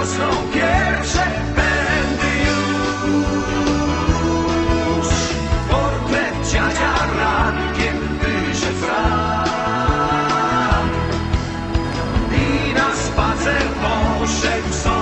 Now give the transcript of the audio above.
rosną pierwsze pędy już. Portret dziadzia rankiem wyszedł ran i na spacer poszedł.